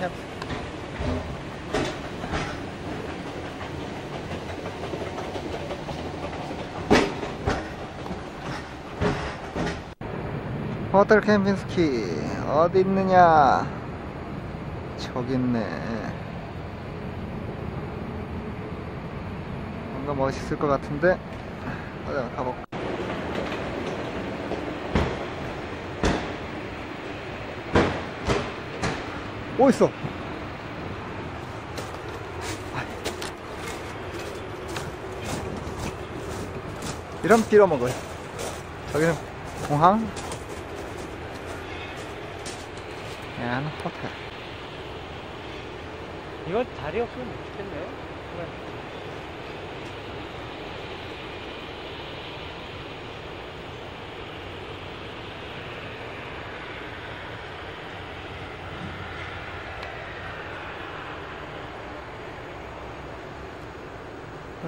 캠. 호텔 캠핑 스키 어디 있느냐? 저기 있네. 뭔가 멋있을 것 같은데. 가볼까? 뭐 있어? 이런 빌어먹어요. 저기는 공항, 야, 호텔. 이거 자리 없으면 못 찍겠네.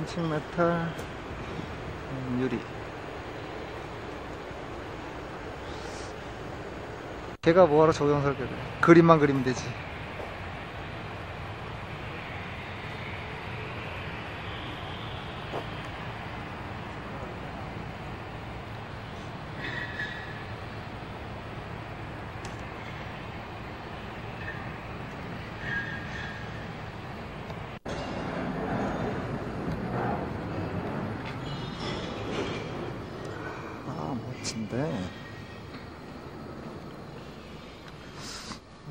그래. 펀칭 메탈, 음, 유리. 걔가 뭐하러 조경 설계를 해? 그림만 그리면 되지. 아, 멋진데.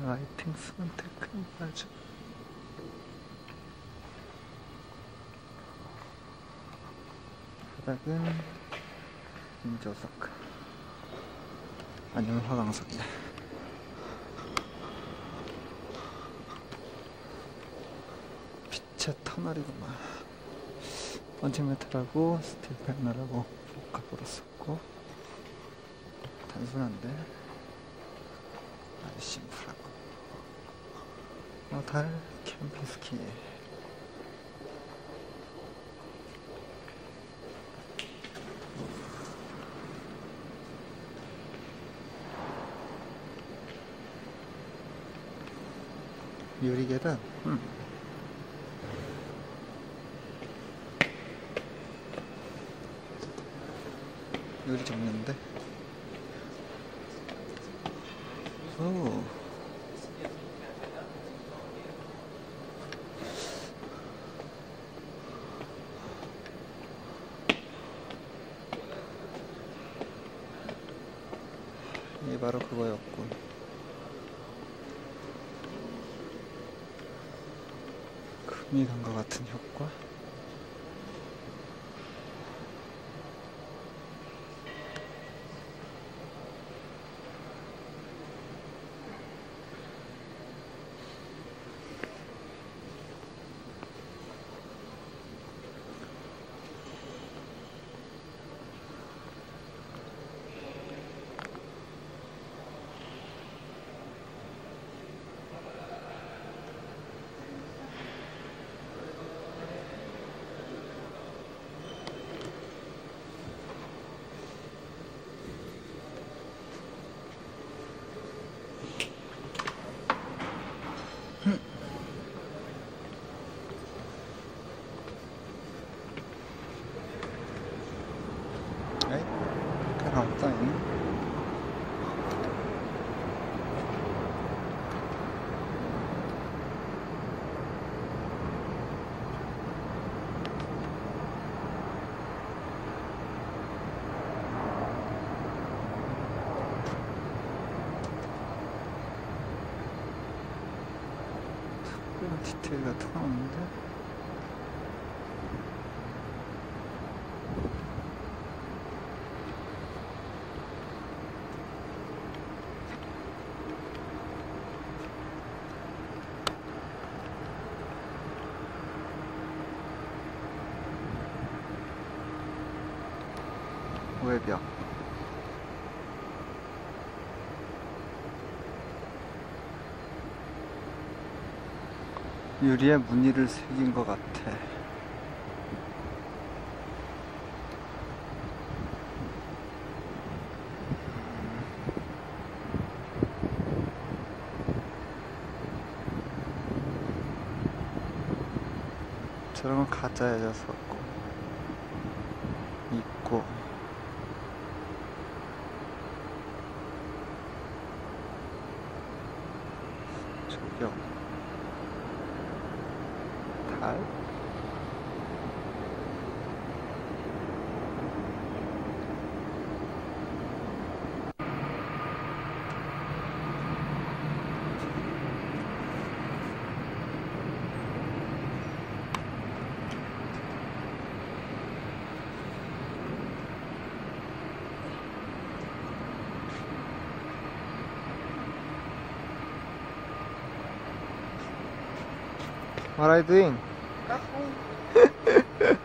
라이팅 선택 아주. 바닥은 인조석. 아니면 화강석이야. 빛의 터널이구만. 번지 메탈하고 스틸 패널하고 복합으로 썼고 단순한데? 아주 심플하고. 어 달 캠핑 스키. 유리 계단? 음. 유리 정리인데 오 이게 바로 그거였군. 금이 간 것 같은 효과 에이 그냥 없다잉 특별한 디테일 같은 거 없는데 외벽 유리에 무늬를 새긴 것 같아. 저런 건 가짜여서 있고. What are you doing?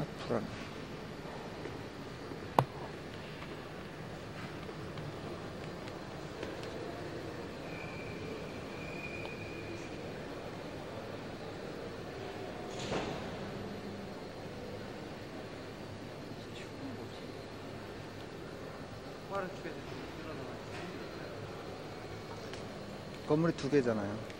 다 불안해. 건물이 두 개잖아요.